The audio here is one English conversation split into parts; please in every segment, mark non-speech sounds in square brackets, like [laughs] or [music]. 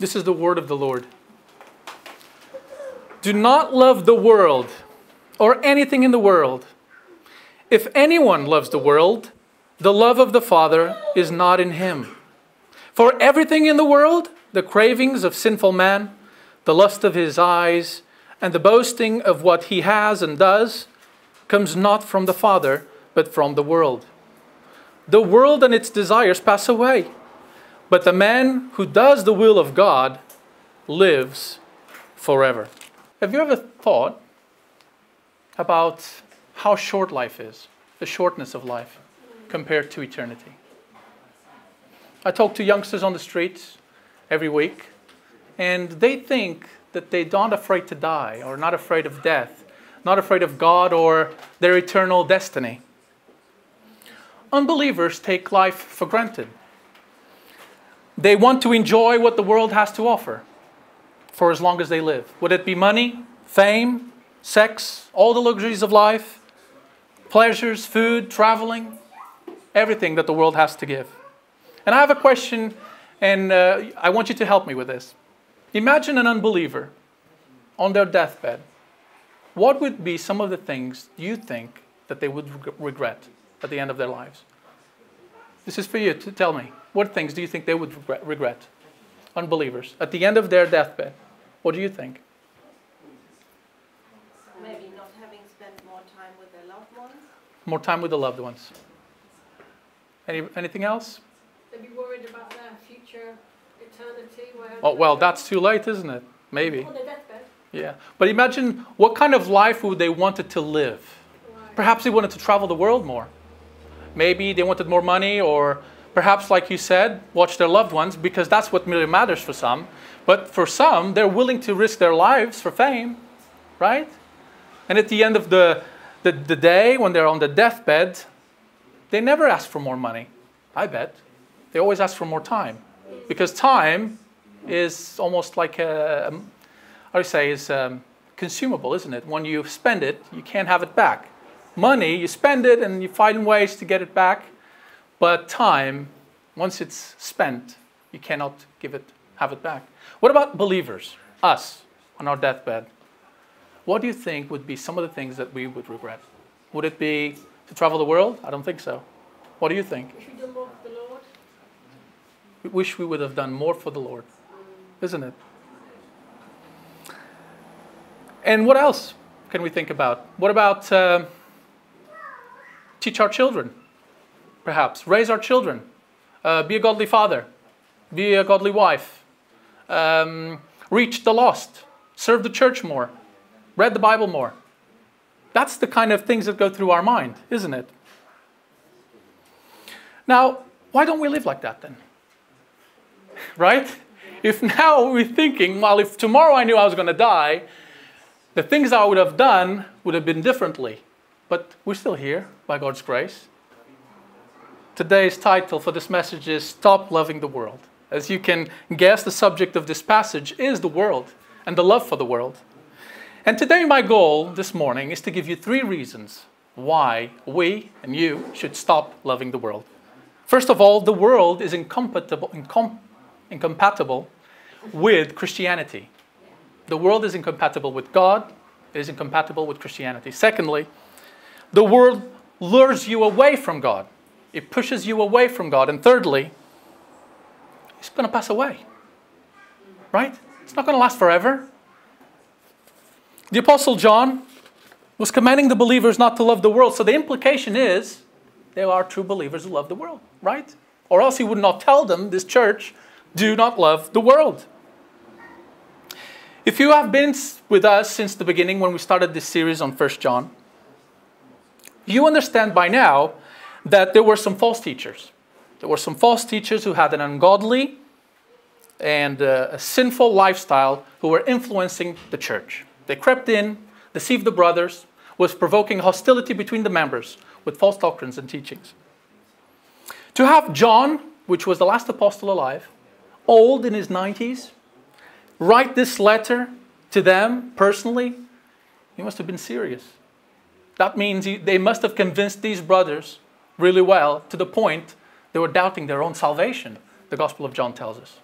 This is the word of the Lord. Do not love the world or anything in the world. If anyone loves the world, the love of the Father is not in him. For everything in the world, the cravings of sinful man, the lust of his eyes, and the boasting of what he has and does, comes not from the Father, but from the world. The world and its desires pass away, but the man who does the will of God lives forever. Have you ever thought about how short life is, the shortness of life compared to eternity? I talk to youngsters on the streets every week, and they think that they're not afraid to die or not afraid of death, not afraid of God or their eternal destiny. Unbelievers take life for granted. They want to enjoy what the world has to offer for as long as they live. Would it be money, fame, sex, all the luxuries of life, pleasures, food, traveling, everything that the world has to give? And I have a question, and uh, I want you to help me with this. Imagine an unbeliever on their deathbed. What would be some of the things you think that they would regret at the end of their lives? This is for you to tell me. What things do you think they would regret? Unbelievers. At the end of their deathbed, what do you think? Maybe not having spent more time with their loved ones. More time with the loved ones. Any, anything else? They'd be worried about their future eternity. Oh, well, that's too late, isn't it? Maybe. On their deathbed. Yeah. But imagine what kind of life would they wanted to live? Right. Perhaps they wanted to travel the world more. Maybe they wanted more money, or perhaps, like you said, watch their loved ones because that's what really matters for some. But for some, they're willing to risk their lives for fame, right? And at the end of the, the, the day, when they're on the deathbed, they never ask for more money, I bet. They always ask for more time because time is almost like a, do you say, is um, consumable, isn't it? When you spend it, you can't have it back. Money, you spend it and you find ways to get it back. But time, once it's spent, you cannot give it, have it back. What about believers, us, on our deathbed? What do you think would be some of the things that we would regret? Would it be to travel the world? I don't think so. What do you think? We should do more for the Lord. We wish we would have done more for the Lord, isn't it? And what else can we think about? What about uh, teach our children, perhaps? Raise our children. Uh, be a godly father. Be a godly wife. Um, reach the lost. Serve the church more. Read the Bible more. That's the kind of things that go through our mind, isn't it? Now, why don't we live like that then? [laughs] Right? If now we're thinking, well, if tomorrow I knew I was going to die, the things I would have done would have been differently. But we're still here by God's grace. Today's title for this message is Stop Loving the World. As you can guess, the subject of this passage is the world and the love for the world. And today, my goal this morning is to give you three reasons why we and you should stop loving the world. First of all, the world is incompatible, incom- incompatible with Christianity. The world is incompatible with God, it is incompatible with Christianity. Secondly, the world lures you away from God, it pushes you away from God. And thirdly, it's going to pass away. Right? It's not going to last forever. The Apostle John was commanding the believers not to love the world. So the implication is there are true believers who love the world, right? Or else he would not tell them, this church, do not love the world. If you have been with us since the beginning when we started this series on 1 John, you understand by now that there were some false teachers. There were some false teachers who had an ungodly and uh, a sinful lifestyle who were influencing the church. They crept in, deceived the brothers, was provoking hostility between the members with false doctrines and teachings. To have John, which was the last apostle alive, old in his 90s, write this letter to them personally, he must have been serious. That means they must have convinced these brothers really well to the point they were doubting their own salvation, the Gospel of John tells us.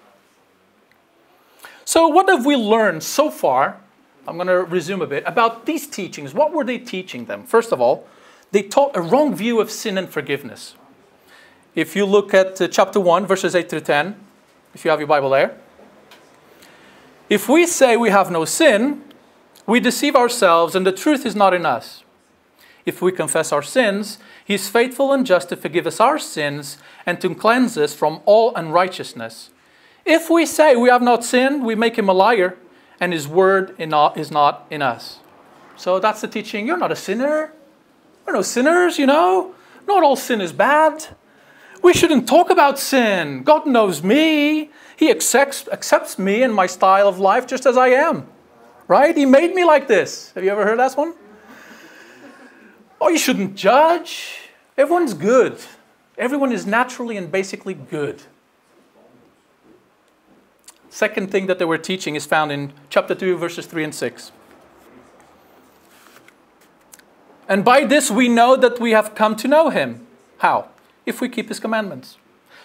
So, what have we learned so far? I'm going to resume a bit about these teachings. What were they teaching them? First of all, they taught a wrong view of sin and forgiveness. If you look at uh, chapter 1, verses 8 through 10, if you have your Bible there, if we say we have no sin, we deceive ourselves and the truth is not in us. If we confess our sins, he is faithful and just to forgive us our sins and to cleanse us from all unrighteousness. If we say we have not sinned, we make him a liar, and his word is not in us. So that's the teaching. You're not a sinner. We're no sinners, you know. Not all sin is bad. We shouldn't talk about sin. God knows me. He accepts, accepts me and my style of life just as I am. Right? He made me like this. Have you ever heard that one? Oh, you shouldn't judge. Everyone's good. Everyone is naturally and basically good. Second thing that they were teaching is found in chapter 2, verses 3 and 6. And by this we know that we have come to know him. How? If we keep his commandments.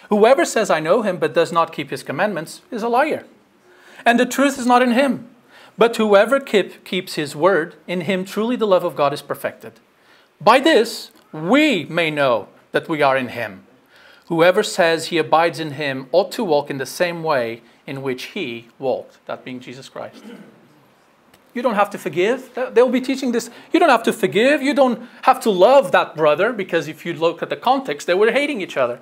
Whoever says, I know him, but does not keep his commandments, is a liar. And the truth is not in him. But whoever keep, keeps his word, in him truly the love of God is perfected. By this we may know that we are in him. Whoever says he abides in him ought to walk in the same way in which he walked, that being Jesus Christ. You don't have to forgive. They'll be teaching this. You don't have to forgive. You don't have to love that brother because if you look at the context, they were hating each other.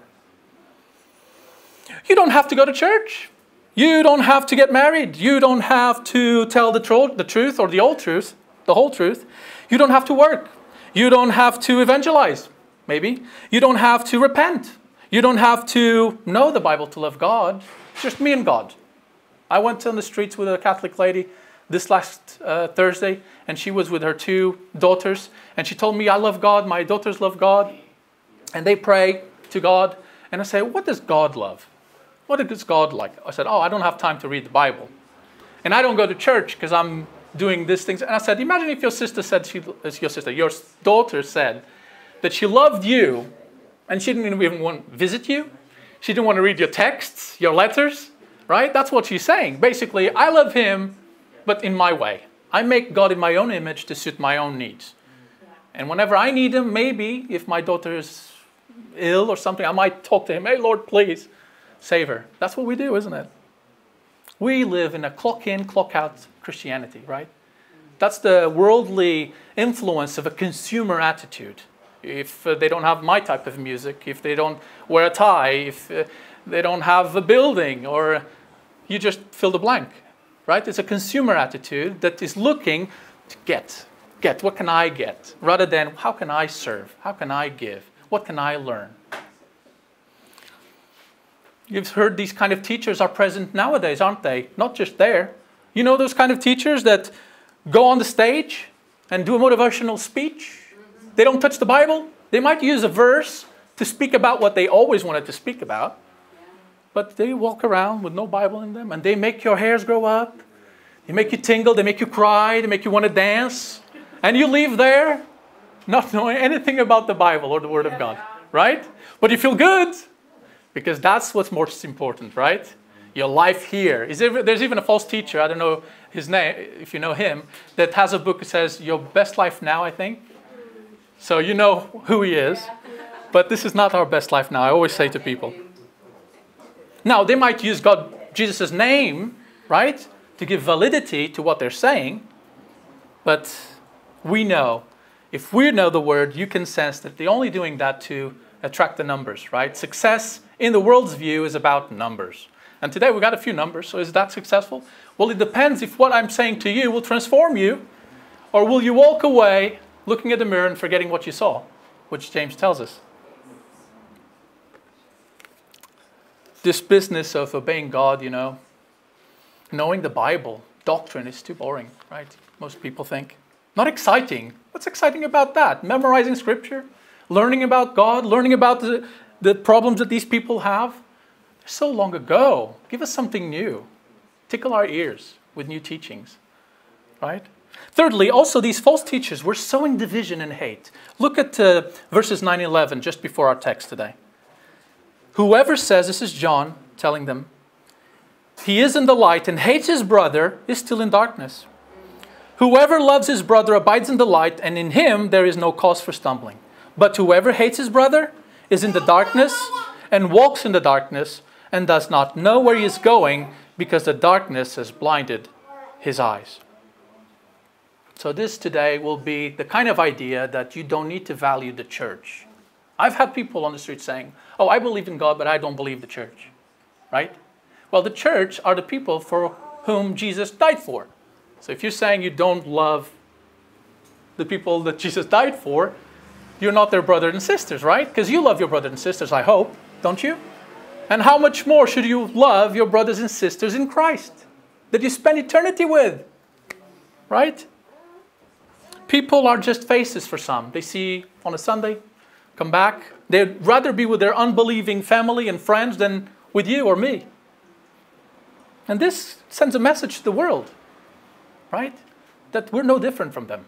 You don't have to go to church. You don't have to get married. You don't have to tell the, the truth or the old truth, the whole truth. You don't have to work. You don't have to evangelize, maybe. You don't have to repent. You don't have to know the Bible to love God. It's just me and God. I went on the streets with a Catholic lady this last uh, Thursday, and she was with her two daughters, and she told me, I love God, my daughters love God, and they pray to God. And I say, What does God love? What does God like? I said, Oh, I don't have time to read the Bible. And I don't go to church because I'm doing these things. And I said, Imagine if your sister said, she, uh, your sister, your daughter said that she loved you and she didn't even want to visit you she didn't want to read your texts, your letters, right? That's what she's saying. Basically, I love him, but in my way. I make God in my own image to suit my own needs. And whenever I need him, maybe if my daughter is ill or something, I might talk to him, hey, Lord, please save her. That's what we do, isn't it? We live in a clock in, clock out Christianity, right? That's the worldly influence of a consumer attitude if uh, they don't have my type of music, if they don't wear a tie, if uh, they don't have a building, or you just fill the blank, right? It's a consumer attitude that is looking to get, get, what can I get, rather than how can I serve, how can I give, what can I learn. You've heard these kind of teachers are present nowadays, aren't they? Not just there. You know those kind of teachers that go on the stage and do a motivational speech they don't touch the Bible. They might use a verse to speak about what they always wanted to speak about, but they walk around with no Bible in them and they make your hairs grow up. They make you tingle, they make you cry, they make you want to dance. And you leave there not knowing anything about the Bible or the Word of God, right? But you feel good because that's what's most important, right? Your life here. Is there, there's even a false teacher, I don't know his name, if you know him, that has a book that says, Your Best Life Now, I think. So you know who he is. But this is not our best life now. I always say to people. Now, they might use God, Jesus' name, right, to give validity to what they're saying. But we know, if we know the word, you can sense that they're only doing that to attract the numbers, right? Success in the world's view is about numbers. And today we got a few numbers, so is that successful? Well, it depends if what I'm saying to you will transform you, or will you walk away looking at the mirror and forgetting what you saw, which James tells us. This business of obeying God, you know, knowing the Bible, doctrine is too boring, right? Most people think. Not exciting. What's exciting about that? Memorizing scripture, learning about God, learning about the, the problems that these people have. So long ago. Give us something new. Tickle our ears with new teachings, right? Thirdly, also these false teachers were sowing division and hate. Look at uh, verses 9 and 11 just before our text today. Whoever says, this is John telling them, he is in the light and hates his brother is still in darkness. Whoever loves his brother abides in the light, and in him there is no cause for stumbling. But whoever hates his brother is in the darkness and walks in the darkness and does not know where he is going because the darkness has blinded his eyes. So, this today will be the kind of idea that you don't need to value the church. I've had people on the street saying, Oh, I believe in God, but I don't believe the church. Right? Well, the church are the people for whom Jesus died for. So, if you're saying you don't love the people that Jesus died for, you're not their brothers and sisters, right? Because you love your brothers and sisters, I hope, don't you? And how much more should you love your brothers and sisters in Christ that you spend eternity with? Right? People are just faces for some. They see on a Sunday, come back. They'd rather be with their unbelieving family and friends than with you or me. And this sends a message to the world, right? That we're no different from them.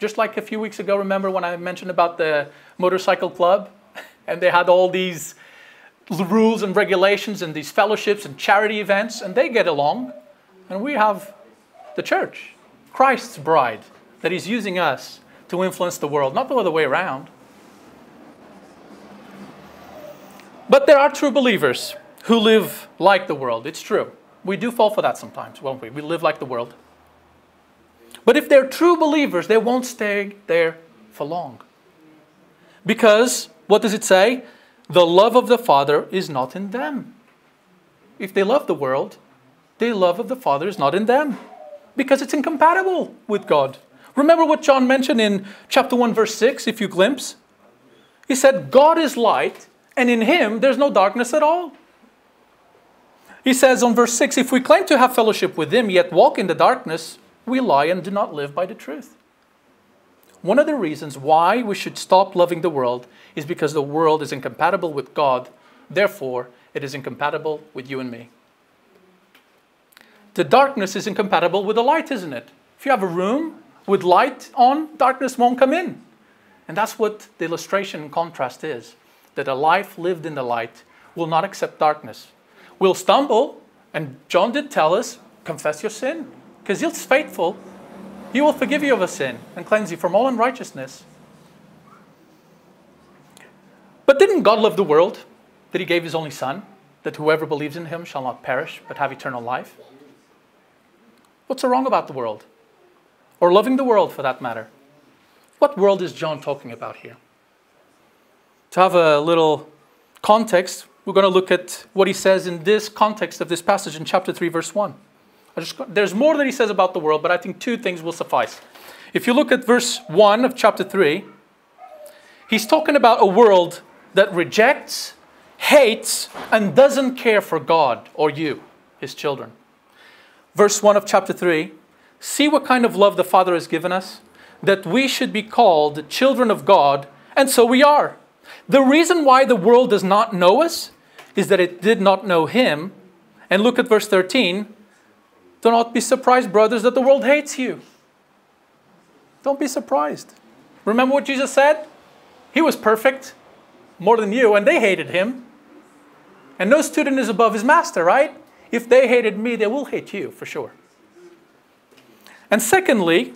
Just like a few weeks ago, remember when I mentioned about the motorcycle club? [laughs] And they had all these rules and regulations and these fellowships and charity events, and they get along. And we have the church, Christ's bride that He's using us to influence the world, not the other way around. But there are true believers who live like the world. It's true. We do fall for that sometimes, won't we? We live like the world. But if they're true believers, they won't stay there for long. Because, what does it say? The love of the Father is not in them. If they love the world, the love of the Father is not in them because it's incompatible with God. Remember what John mentioned in chapter 1, verse 6, if you glimpse? He said, God is light, and in him there's no darkness at all. He says on verse 6 if we claim to have fellowship with him, yet walk in the darkness, we lie and do not live by the truth. One of the reasons why we should stop loving the world is because the world is incompatible with God. Therefore, it is incompatible with you and me. The darkness is incompatible with the light, isn't it? If you have a room with light on, darkness won't come in. And that's what the illustration and contrast is that a life lived in the light will not accept darkness. We'll stumble, and John did tell us confess your sin, because he's faithful. He will forgive you of a sin and cleanse you from all unrighteousness. But didn't God love the world that he gave his only Son, that whoever believes in him shall not perish but have eternal life? What's so wrong about the world? or loving the world for that matter. What world is John talking about here? To have a little context, we're going to look at what he says in this context of this passage in chapter 3, verse 1. Just, there's more that he says about the world, but I think two things will suffice. If you look at verse 1 of chapter 3, he's talking about a world that rejects, hates, and doesn't care for God or you, his children. Verse 1 of chapter 3 See what kind of love the Father has given us? That we should be called children of God, and so we are. The reason why the world does not know us is that it did not know Him. And look at verse 13. Do not be surprised, brothers, that the world hates you. Don't be surprised. Remember what Jesus said? He was perfect, more than you, and they hated him. And no student is above his master, right? If they hated me, they will hate you for sure. And secondly,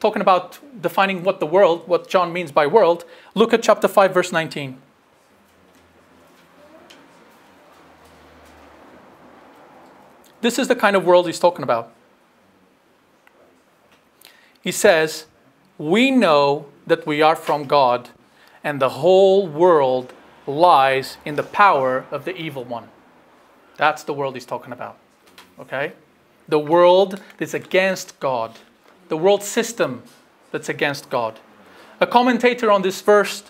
talking about defining what the world, what John means by world, look at chapter 5, verse 19. This is the kind of world he's talking about. He says, We know that we are from God, and the whole world lies in the power of the evil one. That's the world he's talking about. Okay? the world that's against God, the world system that's against God. A commentator on this verse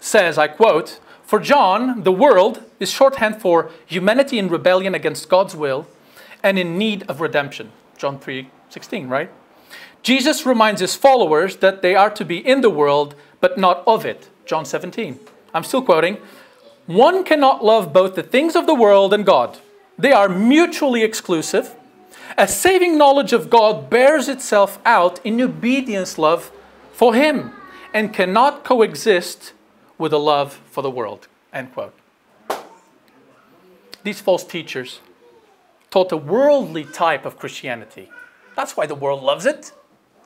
says, I quote, For John, the world is shorthand for humanity in rebellion against God's will and in need of redemption. John 3 16, right? Jesus reminds his followers that they are to be in the world, but not of it. John 17. I'm still quoting. One cannot love both the things of the world and God. They are mutually exclusive. A saving knowledge of God bears itself out in obedience love for Him and cannot coexist with a love for the world. End quote. These false teachers taught a worldly type of Christianity. That's why the world loves it.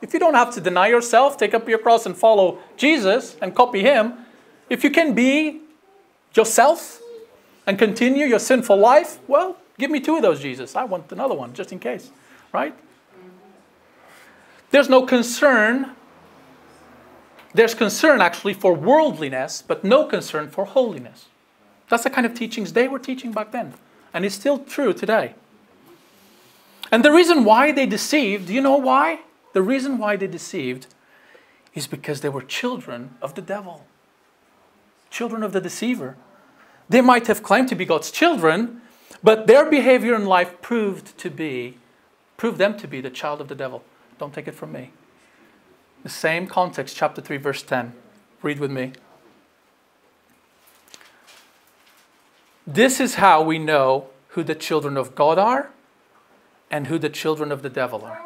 If you don't have to deny yourself, take up your cross and follow Jesus and copy him, if you can be yourself and continue your sinful life, well, give me two of those, Jesus. I want another one just in case, right? There's no concern. There's concern actually for worldliness, but no concern for holiness. That's the kind of teachings they were teaching back then. And it's still true today. And the reason why they deceived, do you know why? The reason why they deceived is because they were children of the devil, children of the deceiver. They might have claimed to be God's children, but their behavior in life proved to be, proved them to be the child of the devil. Don't take it from me. The same context, chapter 3, verse 10. Read with me. This is how we know who the children of God are and who the children of the devil are.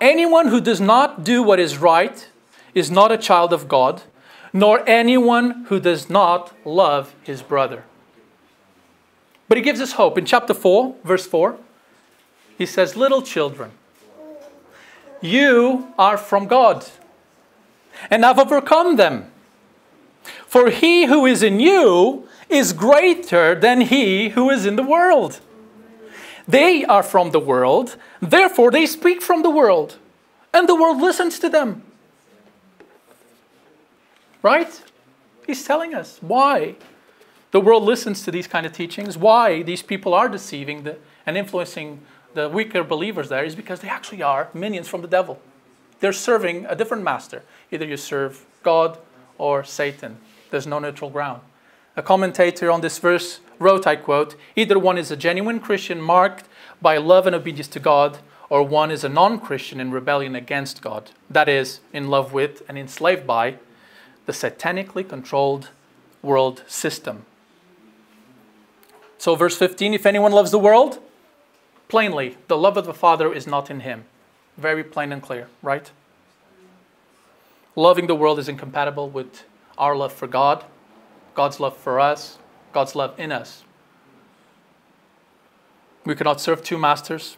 Anyone who does not do what is right is not a child of God, nor anyone who does not love his brother. But he gives us hope. In chapter 4, verse 4, he says, Little children, you are from God, and have overcome them. For he who is in you is greater than he who is in the world. They are from the world, therefore they speak from the world, and the world listens to them. Right? He's telling us why the world listens to these kind of teachings, why these people are deceiving the, and influencing the weaker believers there is because they actually are minions from the devil. They're serving a different master. Either you serve God or Satan. There's no neutral ground. A commentator on this verse wrote, I quote, either one is a genuine Christian marked by love and obedience to God, or one is a non Christian in rebellion against God, that is, in love with and enslaved by the satanically controlled world system. So, verse 15 if anyone loves the world, plainly, the love of the Father is not in him. Very plain and clear, right? Loving the world is incompatible with our love for God, God's love for us, God's love in us. We cannot serve two masters.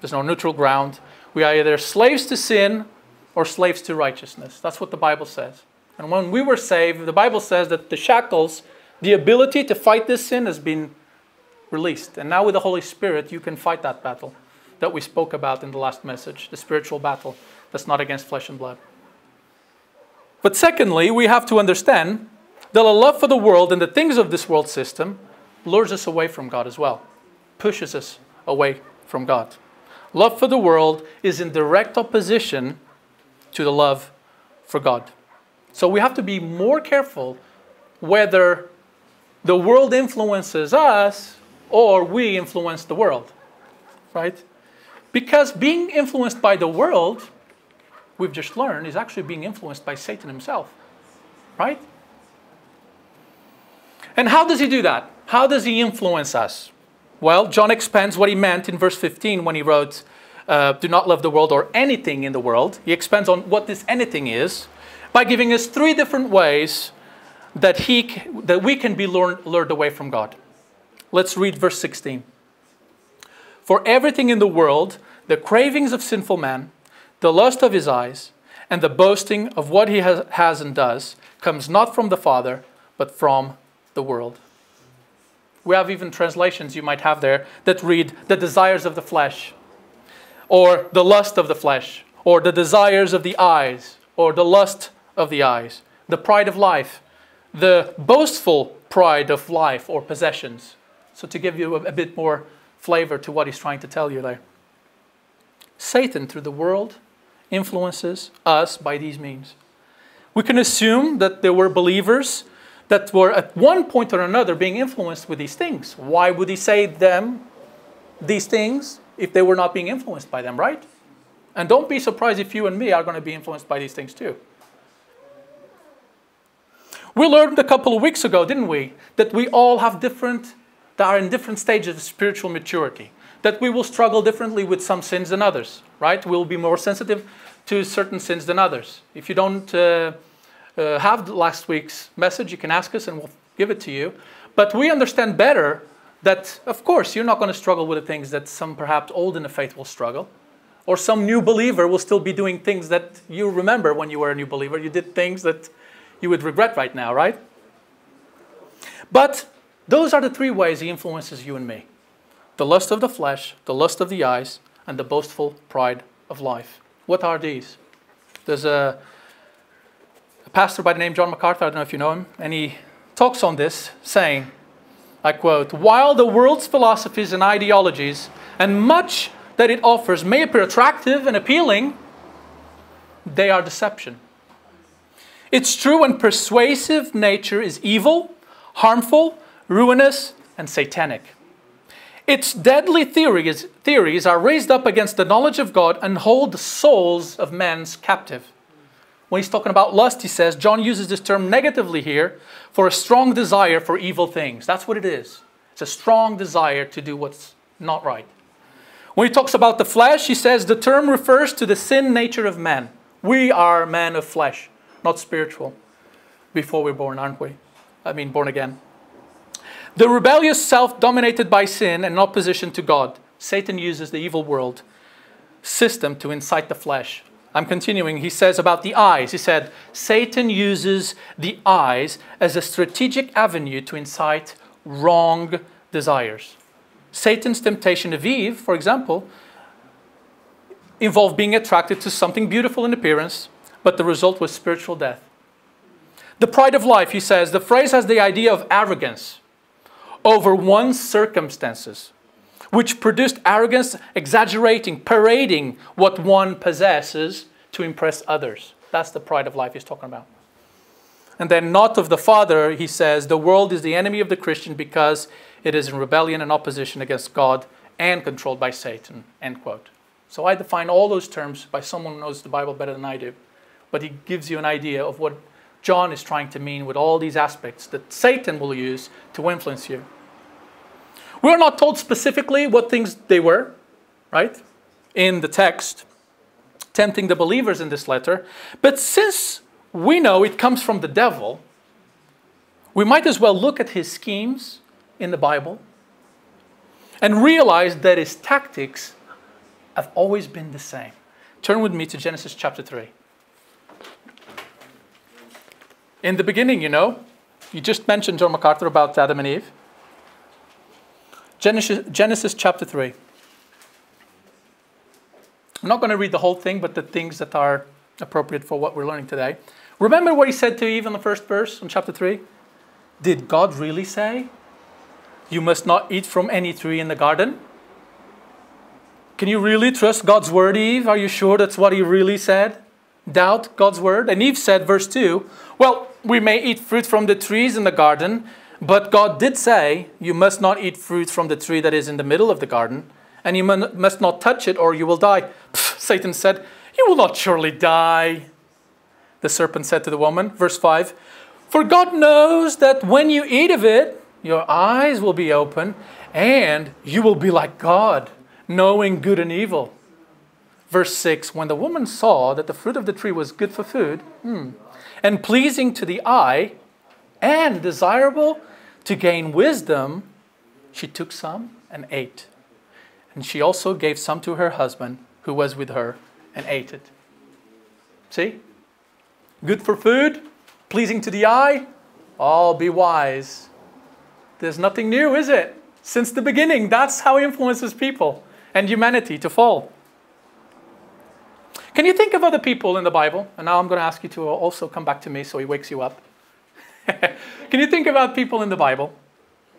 There's no neutral ground. We are either slaves to sin or slaves to righteousness. That's what the Bible says. And when we were saved, the Bible says that the shackles, the ability to fight this sin, has been released. And now with the Holy Spirit, you can fight that battle that we spoke about in the last message the spiritual battle that's not against flesh and blood. But secondly, we have to understand that a love for the world and the things of this world system lures us away from God as well, pushes us away from God. Love for the world is in direct opposition to the love for God. So we have to be more careful whether the world influences us or we influence the world, right? Because being influenced by the world, we've just learned, is actually being influenced by Satan himself, right? And how does he do that? How does he influence us? Well, John expands what he meant in verse 15 when he wrote, uh, Do not love the world or anything in the world. He expands on what this anything is by giving us three different ways that, he, that we can be lured, lured away from God. Let's read verse 16. For everything in the world, the cravings of sinful man, the lust of his eyes, and the boasting of what he has, has and does, comes not from the Father, but from the world. We have even translations you might have there that read the desires of the flesh, or the lust of the flesh, or the desires of the eyes, or the lust of the eyes, the pride of life, the boastful pride of life or possessions. So, to give you a, a bit more flavor to what he's trying to tell you there. Satan, through the world, influences us by these means. We can assume that there were believers that were at one point or another being influenced with these things. Why would he say them these things if they were not being influenced by them, right? And don't be surprised if you and me are going to be influenced by these things too. We learned a couple of weeks ago, didn't we, that we all have different, that are in different stages of spiritual maturity. That we will struggle differently with some sins than others, right? We'll be more sensitive to certain sins than others. If you don't uh, uh, have last week's message, you can ask us and we'll give it to you. But we understand better that, of course, you're not going to struggle with the things that some perhaps old in the faith will struggle. Or some new believer will still be doing things that you remember when you were a new believer. You did things that you would regret right now, right? But those are the three ways he influences you and me the lust of the flesh, the lust of the eyes, and the boastful pride of life. What are these? There's a, a pastor by the name John MacArthur, I don't know if you know him, and he talks on this, saying, I quote, while the world's philosophies and ideologies and much that it offers may appear attractive and appealing, they are deception. Its true and persuasive nature is evil, harmful, ruinous, and satanic. Its deadly theories, theories are raised up against the knowledge of God and hold the souls of men captive. When he's talking about lust, he says, John uses this term negatively here for a strong desire for evil things. That's what it is. It's a strong desire to do what's not right. When he talks about the flesh, he says the term refers to the sin nature of man. We are men of flesh, not spiritual, before we're born, aren't we? I mean, born again. The rebellious self dominated by sin and opposition to God. Satan uses the evil world system to incite the flesh. I'm continuing. He says about the eyes. He said, Satan uses the eyes as a strategic avenue to incite wrong desires. Satan's temptation of Eve, for example, involved being attracted to something beautiful in appearance, but the result was spiritual death. The pride of life, he says, the phrase has the idea of arrogance over one's circumstances, which produced arrogance, exaggerating, parading what one possesses to impress others. That's the pride of life he's talking about. And then, not of the Father, he says, the world is the enemy of the Christian because it is in rebellion and opposition against God and controlled by Satan. End quote. So I define all those terms by someone who knows the Bible better than I do. But he gives you an idea of what John is trying to mean with all these aspects that Satan will use to influence you. We're not told specifically what things they were, right, in the text, tempting the believers in this letter. But since we know it comes from the devil, we might as well look at his schemes in the Bible and realize that his tactics have always been the same. Turn with me to Genesis chapter 3. In the beginning, you know, you just mentioned John MacArthur about Adam and Eve. Genesis, Genesis chapter 3. I'm not going to read the whole thing, but the things that are appropriate for what we're learning today. Remember what he said to Eve in the first verse in chapter 3? Did God really say? You must not eat from any tree in the garden. Can you really trust God's word, Eve? Are you sure that's what he really said? Doubt God's word? And Eve said, verse 2, Well, we may eat fruit from the trees in the garden, but God did say, You must not eat fruit from the tree that is in the middle of the garden, and you must not touch it, or you will die. Satan said, You will not surely die. The serpent said to the woman, verse 5, For God knows that when you eat of it, your eyes will be open, and you will be like God, knowing good and evil. Verse 6 When the woman saw that the fruit of the tree was good for food, hmm, and pleasing to the eye, and desirable to gain wisdom, she took some and ate. And she also gave some to her husband who was with her and ate it. See? Good for food, pleasing to the eye. All be wise there's nothing new, is it? Since the beginning, that's how he influences people and humanity to fall. Can you think of other people in the Bible? And now I'm going to ask you to also come back to me so he wakes you up. [laughs] Can you think about people in the Bible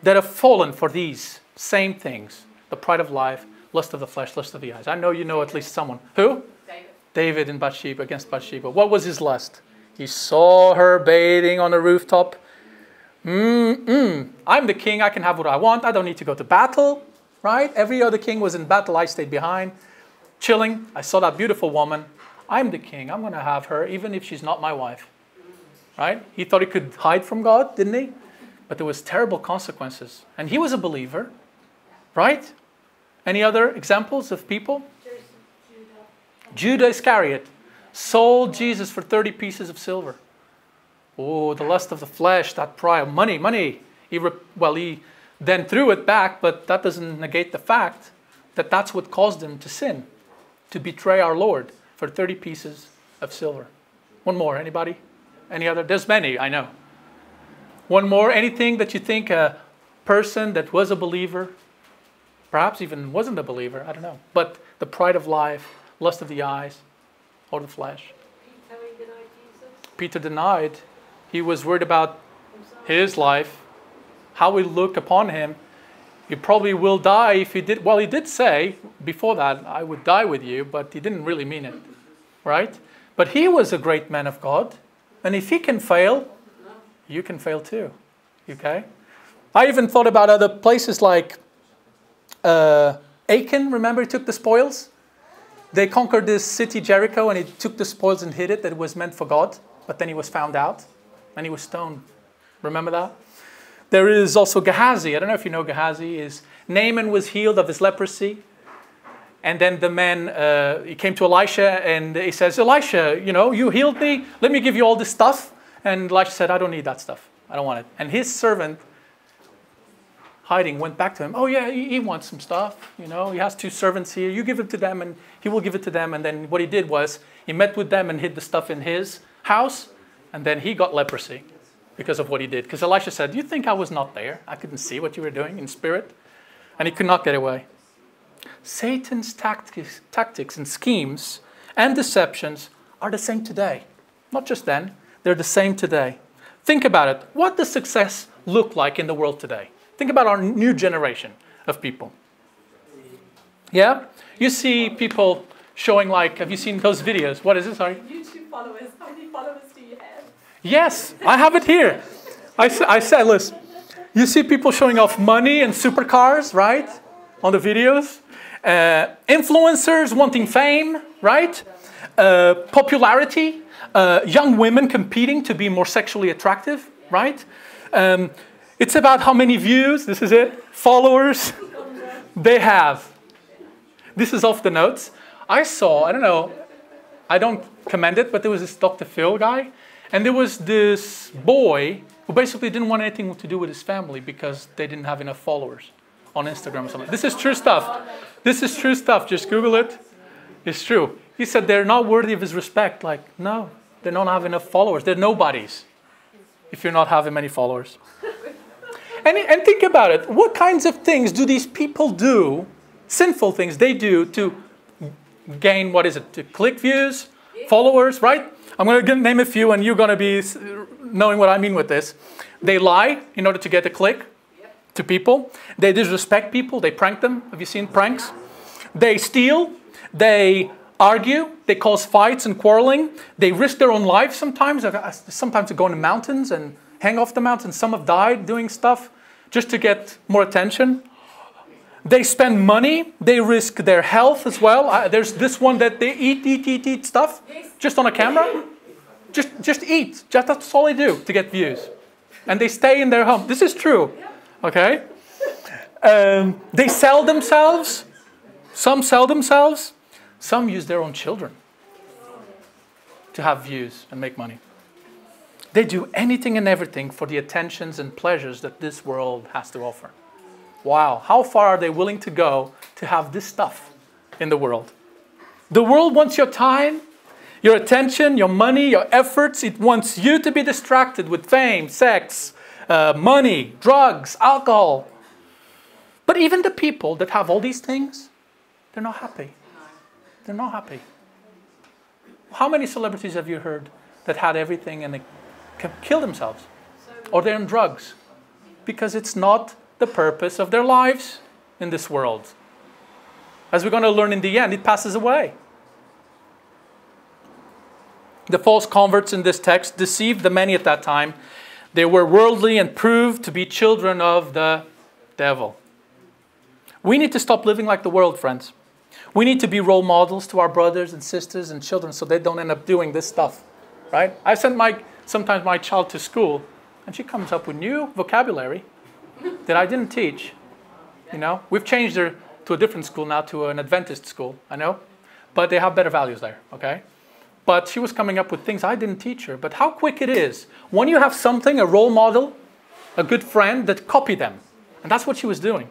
that have fallen for these same things the pride of life, lust of the flesh, lust of the eyes? I know you know at least someone. Who? David. David in Bathsheba against Bathsheba. What was his lust? He saw her bathing on the rooftop Mm-mm. I'm the king. I can have what I want. I don't need to go to battle, right? Every other king was in battle. I stayed behind, chilling. I saw that beautiful woman. I'm the king. I'm going to have her, even if she's not my wife, right? He thought he could hide from God, didn't he? But there was terrible consequences. And he was a believer, right? Any other examples of people? Judas Iscariot sold Jesus for 30 pieces of silver. Oh, the lust of the flesh, that pride, money, money. He, well, he then threw it back, but that doesn't negate the fact that that's what caused him to sin, to betray our Lord for 30 pieces of silver. One more, anybody? Any other? There's many, I know. One more, anything that you think a person that was a believer, perhaps even wasn't a believer, I don't know, but the pride of life, lust of the eyes, or the flesh. Peter denied Peter denied. He was worried about his life, how we look upon him. He probably will die if he did. Well, he did say before that, I would die with you, but he didn't really mean it, right? But he was a great man of God. And if he can fail, you can fail too. Okay? I even thought about other places like uh, Achan. Remember, he took the spoils? They conquered this city, Jericho, and he took the spoils and hid it that it was meant for God. But then he was found out and he was stoned. Remember that? There is also Gehazi. I don't know if you know Gehazi. Is Naaman was healed of his leprosy, and then the man uh, he came to Elisha and he says, "Elisha, you know, you healed me. Let me give you all this stuff." And Elisha said, "I don't need that stuff. I don't want it." And his servant, hiding, went back to him. "Oh yeah, he, he wants some stuff. You know, he has two servants here. You give it to them, and he will give it to them." And then what he did was he met with them and hid the stuff in his house, and then he got leprosy because of what he did. Because Elisha said, Do You think I was not there? I couldn't see what you were doing in spirit. And he could not get away. Satan's tactics, tactics and schemes and deceptions are the same today. Not just then, they're the same today. Think about it. What does success look like in the world today? Think about our new generation of people. Yeah? You see people showing, like, have you seen those videos? What is it? Sorry. YouTube followers. How many followers? Yes, I have it here. I said, listen, you see people showing off money and supercars, right? On the videos. Uh, influencers wanting fame, right? Uh, popularity. Uh, young women competing to be more sexually attractive, right? Um, it's about how many views, this is it, followers [laughs] they have. This is off the notes. I saw, I don't know, I don't commend it, but there was this Dr. Phil guy, and there was this boy who basically didn't want anything to do with his family because they didn't have enough followers on Instagram or something. This is true stuff. This is true stuff. Just Google it. It's true. He said they're not worthy of his respect. Like, no, they don't have enough followers. They're nobodies if you're not having many followers. And, and think about it. What kinds of things do these people do, sinful things they do to gain, what is it, to click views, followers, right? I'm going to name a few and you're going to be knowing what I mean with this. They lie in order to get a click to people. They disrespect people. They prank them. Have you seen pranks? They steal. They argue. They cause fights and quarreling. They risk their own lives sometimes. Sometimes they go in the mountains and hang off the mountains. Some have died doing stuff just to get more attention. They spend money. They risk their health as well. There's this one that they eat, eat, eat, eat stuff just on a camera. Just, just eat. Just that's all they do to get views, and they stay in their home. This is true. Okay. Um, they sell themselves. Some sell themselves. Some use their own children to have views and make money. They do anything and everything for the attentions and pleasures that this world has to offer. Wow, how far are they willing to go to have this stuff in the world? The world wants your time, your attention, your money, your efforts. It wants you to be distracted with fame, sex, uh, money, drugs, alcohol. But even the people that have all these things, they're not happy. They're not happy. How many celebrities have you heard that had everything and they killed themselves? Or they're on drugs? Because it's not the purpose of their lives in this world. As we're going to learn in the end, it passes away. The false converts in this text deceived the many at that time. They were worldly and proved to be children of the devil. We need to stop living like the world, friends. We need to be role models to our brothers and sisters and children so they don't end up doing this stuff, right? I send my sometimes my child to school and she comes up with new vocabulary that I didn't teach. You know, we've changed her to a different school now to an Adventist school, I know, but they have better values there, okay? But she was coming up with things I didn't teach her. But how quick it is when you have something, a role model, a good friend, that copy them. And that's what she was doing.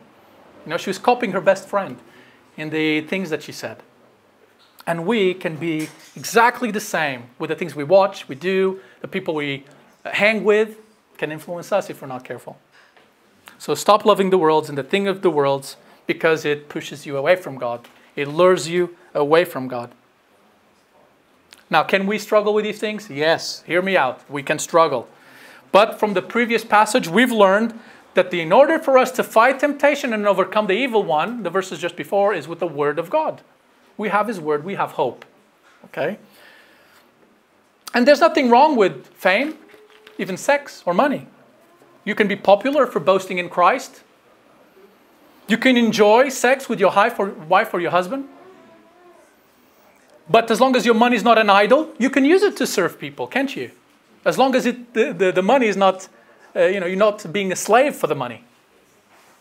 You know, she was copying her best friend in the things that she said. And we can be exactly the same with the things we watch, we do, the people we hang with can influence us if we're not careful. So stop loving the worlds and the thing of the worlds because it pushes you away from God. It lures you away from God. Now, can we struggle with these things? Yes. Hear me out. We can struggle. But from the previous passage, we've learned that the, in order for us to fight temptation and overcome the evil one, the verses just before, is with the Word of God. We have His Word, we have hope. Okay? And there's nothing wrong with fame, even sex or money. You can be popular for boasting in Christ. You can enjoy sex with your wife or your husband. But as long as your money is not an idol, you can use it to serve people, can't you? As long as it, the, the, the money is not, uh, you know, you're not being a slave for the money.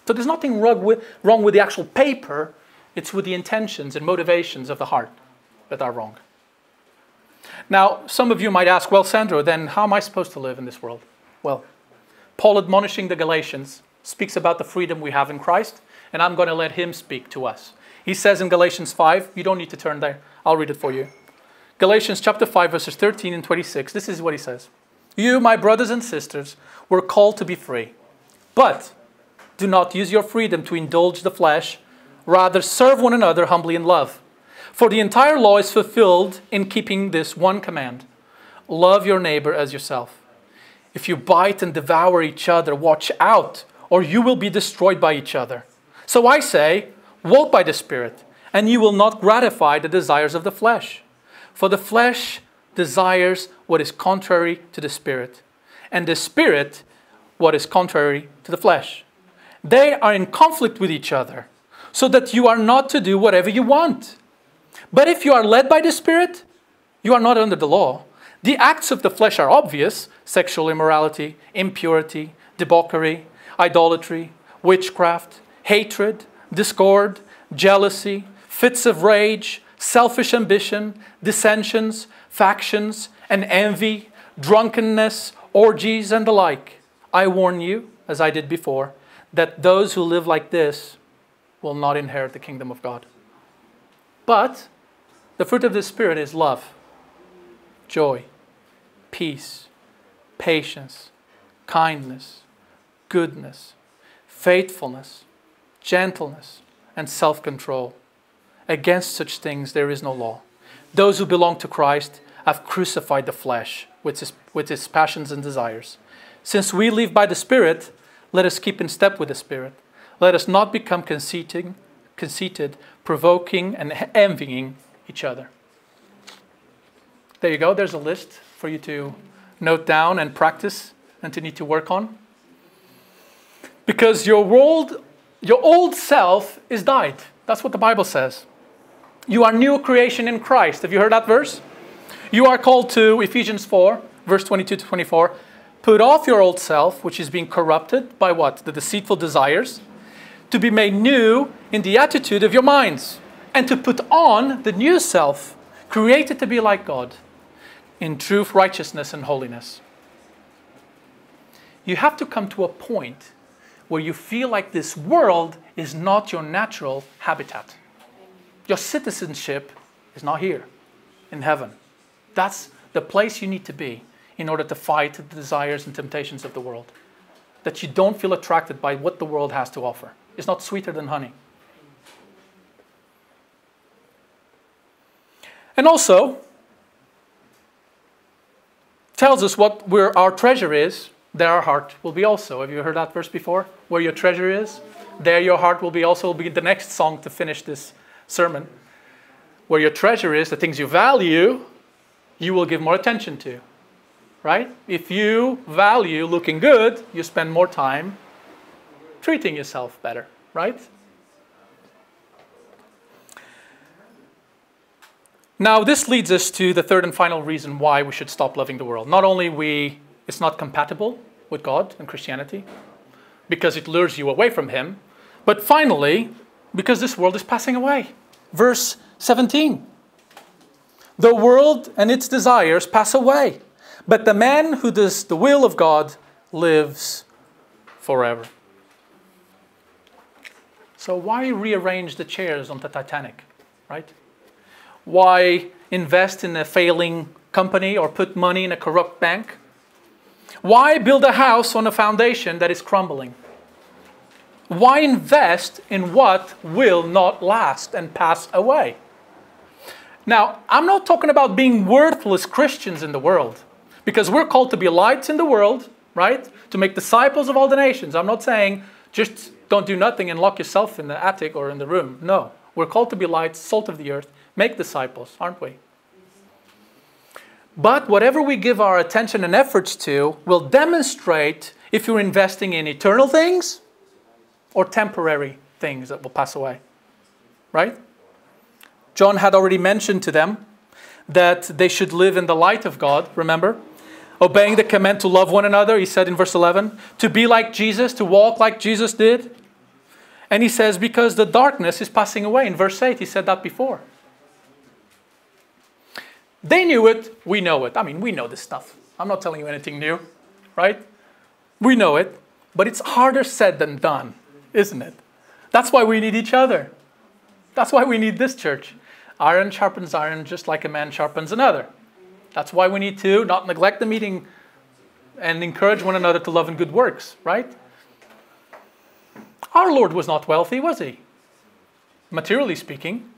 So there's nothing wrong with, wrong with the actual paper, it's with the intentions and motivations of the heart that are wrong. Now, some of you might ask, well, Sandro, then how am I supposed to live in this world? Well, Paul admonishing the Galatians speaks about the freedom we have in Christ, and I'm going to let him speak to us. He says in Galatians 5, you don't need to turn there, I'll read it for you. Galatians chapter 5, verses 13 and 26. This is what he says You, my brothers and sisters, were called to be free. But do not use your freedom to indulge the flesh, rather, serve one another humbly in love. For the entire law is fulfilled in keeping this one command love your neighbor as yourself. If you bite and devour each other, watch out, or you will be destroyed by each other. So I say, walk by the Spirit and you will not gratify the desires of the flesh. For the flesh desires what is contrary to the spirit, and the spirit what is contrary to the flesh. They are in conflict with each other, so that you are not to do whatever you want. But if you are led by the spirit, you are not under the law. The acts of the flesh are obvious sexual immorality, impurity, debauchery, idolatry, witchcraft, hatred, discord, jealousy fits of rage, selfish ambition, dissensions, factions, and envy, drunkenness, orgies, and the like. I warn you, as I did before, that those who live like this will not inherit the kingdom of God. But the fruit of the Spirit is love, joy, peace, patience, kindness, goodness, faithfulness, gentleness, and self control. Against such things there is no law. Those who belong to Christ have crucified the flesh with its, with its passions and desires. Since we live by the Spirit, let us keep in step with the Spirit. Let us not become conceiting, conceited, provoking, and envying each other. There you go. There's a list for you to note down and practice and to need to work on. Because your world, your old self is died. That's what the Bible says. You are new creation in Christ. Have you heard that verse? You are called to, Ephesians 4, verse 22 to 24, put off your old self, which is being corrupted by what? The deceitful desires, to be made new in the attitude of your minds, and to put on the new self, created to be like God, in truth, righteousness, and holiness. You have to come to a point where you feel like this world is not your natural habitat. Your citizenship is not here in heaven. That's the place you need to be in order to fight the desires and temptations of the world. That you don't feel attracted by what the world has to offer. It's not sweeter than honey. And also, tells us what where our treasure is, there our heart will be also. Have you heard that verse before? Where your treasure is, there your heart will be also will be the next song to finish this sermon, where your treasure is, the things you value, you will give more attention to. Right? If you value looking good, you spend more time treating yourself better, right? Now, this leads us to the third and final reason why we should stop loving the world. Not only we it's not compatible with God and Christianity because it lures you away from him, but finally, because this world is passing away verse 17. The world and its desires pass away, but the man who does the will of God lives forever. So why rearrange the chairs on the Titanic, right? Why invest in a failing company or put money in a corrupt bank? Why build a house on a foundation that is crumbling? Why invest in what will not last and pass away? Now, I'm not talking about being worthless Christians in the world, because we're called to be lights in the world, right? To make disciples of all the nations. I'm not saying just don't do nothing and lock yourself in the attic or in the room. No, we're called to be lights, salt of the earth, make disciples, aren't we? But whatever we give our attention and efforts to will demonstrate if you're investing in eternal things or temporary things that will pass away. Right? John had already mentioned to them that they should live in the light of God, remember? Obeying the command to love one another, he said in verse 11, to be like Jesus, to walk like Jesus did. And he says, because the darkness is passing away. In verse 8, he said that before. They knew it, we know it. I mean, we know this stuff. I'm not telling you anything new, right? We know it, but it's harder said than done, isn't it? That's why we need each other. That's why we need this church. Iron sharpens iron just like a man sharpens another. That's why we need to not neglect the meeting and encourage one another to love and good works, right? Our Lord was not wealthy, was he? Materially speaking.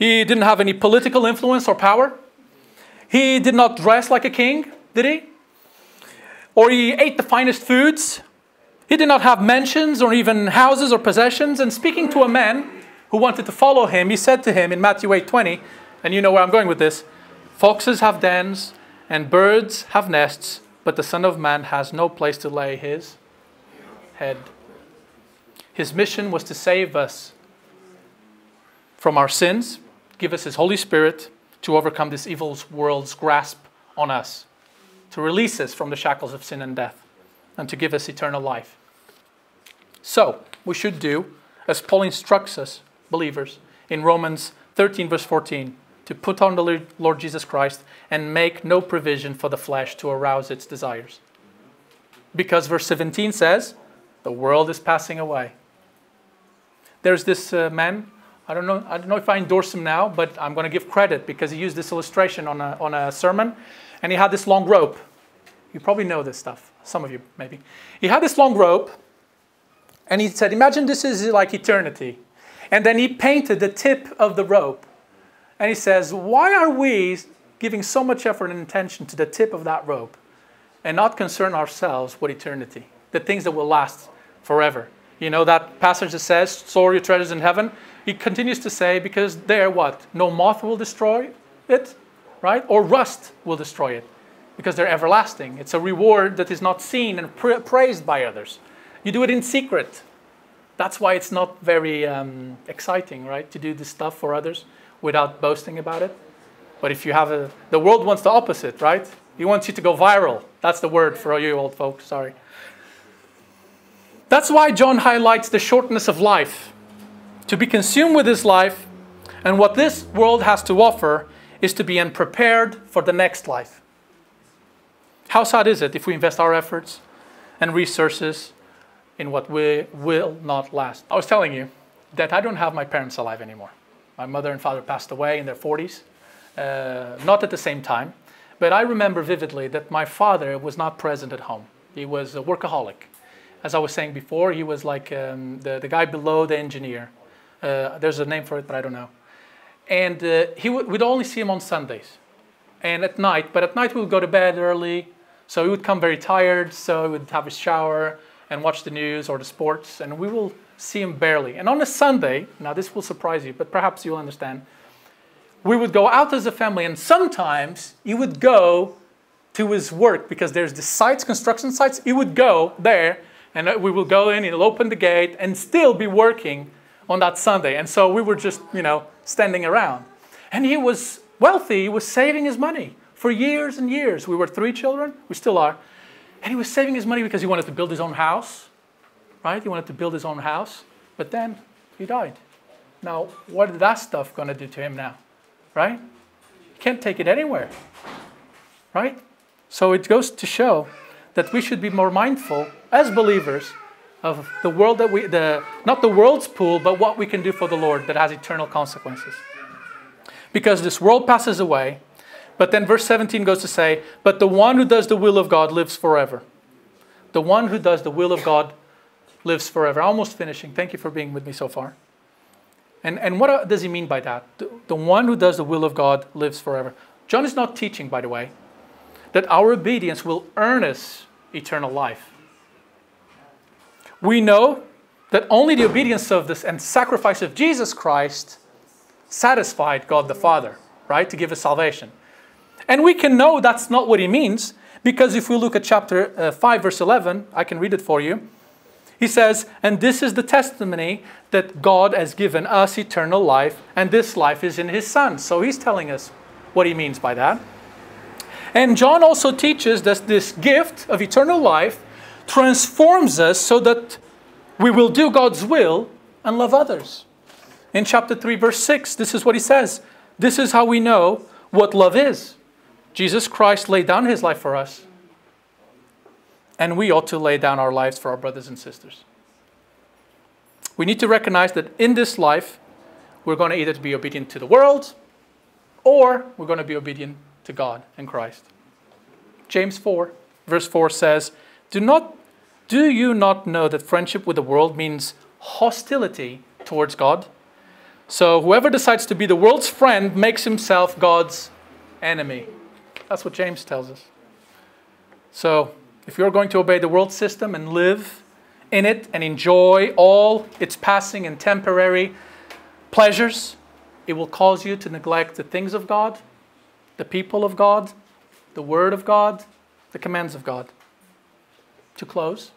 He didn't have any political influence or power. He did not dress like a king, did he? Or he ate the finest foods. He did not have mansions or even houses or possessions. And speaking to a man who wanted to follow him, he said to him in Matthew 8:20, and you know where I'm going with this, foxes have dens and birds have nests, but the Son of Man has no place to lay his head. His mission was to save us from our sins, give us His Holy Spirit to overcome this evil world's grasp on us, to release us from the shackles of sin and death, and to give us eternal life. So, we should do as Paul instructs us, believers, in Romans 13, verse 14, to put on the Lord Jesus Christ and make no provision for the flesh to arouse its desires. Because verse 17 says, the world is passing away. There's this uh, man I don't know, I don't know if I endorse him now, but I'm going to give credit because he used this illustration on a, on a sermon, and he had this long rope. You probably know this stuff, some of you maybe. He had this long rope, and he said, Imagine this is like eternity. And then he painted the tip of the rope. And he says, Why are we giving so much effort and attention to the tip of that rope and not concern ourselves with eternity, the things that will last forever? You know that passage that says, Store your treasures in heaven he continues to say, because there what? No moth will destroy it, right? Or rust will destroy it, because they're everlasting. It's a reward that is not seen and pra praised by others. You do it in secret. That's why it's not very um, exciting, right, to do this stuff for others without boasting about it. But if you have a, the world wants the opposite, right? He wants you to go viral. That's the word for all you old folks, sorry. That's why John highlights the shortness of life to be consumed with this life, and what this world has to offer is to be unprepared for the next life. How sad is it if we invest our efforts and resources in what we will not last? I was telling you that I don't have my parents alive anymore. My mother and father passed away in their 40s, uh, not at the same time, but I remember vividly that my father was not present at home. He was a workaholic. As I was saying before, he was like um, the, the guy below the engineer. Uh, there's a name for it, but I don't know. And uh, he would, we'd only see him on Sundays and at night. But at night we would go to bed early, so he would come very tired. So he would have his shower and watch the news or the sports, and we will see him barely. And on a Sunday, now this will surprise you, but perhaps you'll understand. We would go out as a family, and sometimes he would go to his work because there's the sites, construction sites. He would go there, and we will go in. He'll open the gate and still be working on that Sunday. And so we were just, you know, standing around. And he was wealthy. He was saving his money for years and years. We were three children. We still are. And he was saving his money because he wanted to build his own house, right? He wanted to build his own house. But then he died. Now, what is that stuff going to do to him now, right? He can't take it anywhere, right? So it goes to show that we should be more mindful as believers of the world that we, the, not the world's pool, but what we can do for the Lord that has eternal consequences. Because this world passes away, but then verse 17 goes to say, But the one who does the will of God lives forever. The one who does the will of God lives forever. Almost finishing. Thank you for being with me so far. And, and what does he mean by that? The, one who does the will of God lives forever. John is not teaching, by the way, that our obedience will earn us eternal life. We know that only the obedience of this and sacrifice of Jesus Christ satisfied God the Father, right, to give us salvation. And we can know that's not what he means because if we look at chapter uh, 5, verse 11, I can read it for you. He says, And this is the testimony that God has given us eternal life, and this life is in his Son. So he's telling us what he means by that. And John also teaches that this gift of eternal life transforms us so that we will do God's will and love others. In chapter 3, verse 6, this is what he says This is how we know what love is. Jesus Christ laid down his life for us and we ought to lay down our lives for our brothers and sisters. We need to recognize that in this life, we're going to either be obedient to the world or we're going to be obedient to God and Christ. James 4, verse 4 says, Do, not, do you not know that friendship with the world means hostility towards God? So whoever decides to be the world's friend makes himself God's enemy. That's what James tells us. So if you're going to obey the world system and live in it and enjoy all its passing and temporary pleasures, it will cause you to neglect the things of God, the people of God, the Word of God, the commands of God. To close,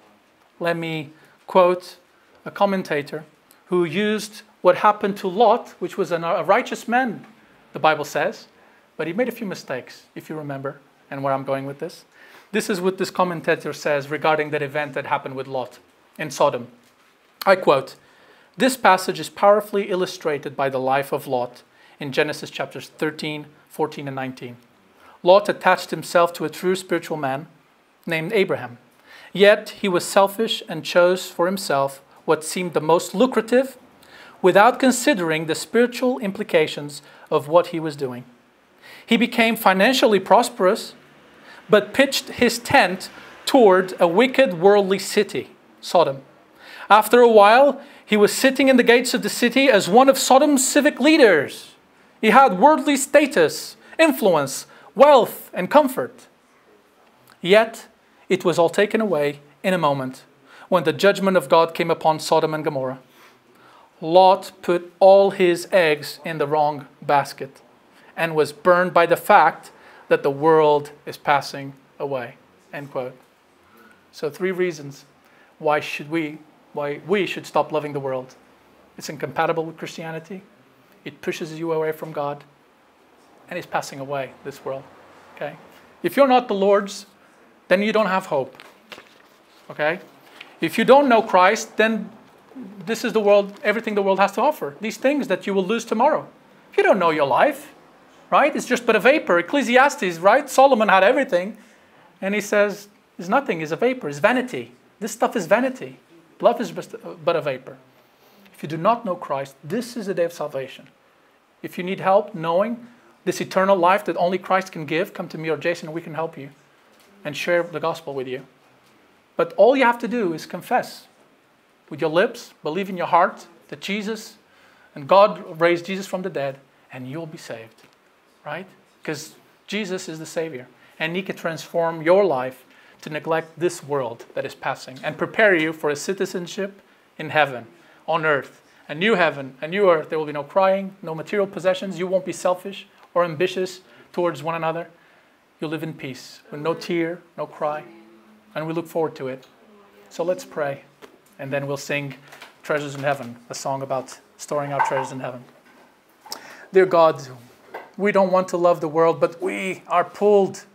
let me quote a commentator who used what happened to Lot, which was a righteous man, the Bible says, but he made a few mistakes, if you remember, and where I'm going with this. This is what this commentator says regarding that event that happened with Lot in Sodom. I quote This passage is powerfully illustrated by the life of Lot in Genesis chapters 13, 14, and 19. Lot attached himself to a true spiritual man named Abraham. Yet he was selfish and chose for himself what seemed the most lucrative without considering the spiritual implications of what he was doing. He became financially prosperous but pitched his tent toward a wicked worldly city, Sodom. After a while, he was sitting in the gates of the city as one of Sodom's civic leaders. He had worldly status, influence, wealth, and comfort. Yet, it was all taken away in a moment when the judgment of God came upon Sodom and Gomorrah. Lot put all his eggs in the wrong basket and was burned by the fact that the world is passing away. End quote. So three reasons why should we why we should stop loving the world. It's incompatible with Christianity. It pushes you away from God. And it's passing away, this world. Okay? If you're not the Lord's, then you don't have hope. Okay? If you don't know Christ, then this is the world, everything the world has to offer. These things that you will lose tomorrow. You don't know your life right? It's just but a vapor. Ecclesiastes, right? Solomon had everything. And he says, it's nothing, it's a vapor, it's vanity. This stuff is vanity. Love is uh, but a vapor. If you do not know Christ, this is the day of salvation. If you need help knowing this eternal life that only Christ can give, come to me or Jason and we can help you and share the gospel with you. But all you have to do is confess with your lips, believe in your heart that Jesus and God raised Jesus from the dead, and you'll be saved right? Because Jesus is the Savior, and He can transform your life to neglect this world that is passing and prepare you for a citizenship in heaven, on earth. A new heaven, a new earth. There will be no crying, no material possessions. You won't be selfish or ambitious towards one another. You'll live in peace with no tear, no cry. And we look forward to it. So let's pray, and then we'll sing Treasures in Heaven, a song about storing our treasures in heaven. Dear God, we don't want to love the world, but we are pulled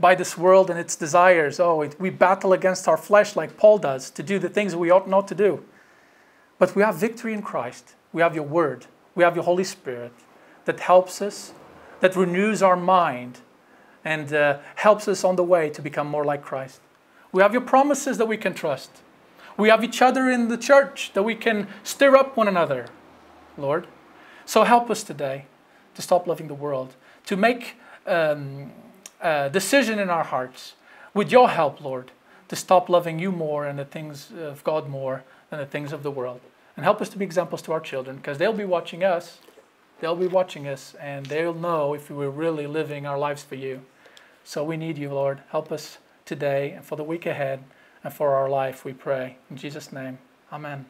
by this world and its desires. Oh, we battle against our flesh like Paul does to do the things we ought not to do. But we have victory in Christ. We have your word. We have your Holy Spirit that helps us, that renews our mind, and uh, helps us on the way to become more like Christ. We have your promises that we can trust. We have each other in the church that we can stir up one another, Lord. So help us today to stop loving the world, to make um, a decision in our hearts, with your help, Lord, to stop loving you more and the things of God more than the things of the world. And help us to be examples to our children because they'll be watching us. They'll be watching us and they'll know if we're really living our lives for you. So we need you, Lord. Help us today and for the week ahead and for our life, we pray. In Jesus' name, amen.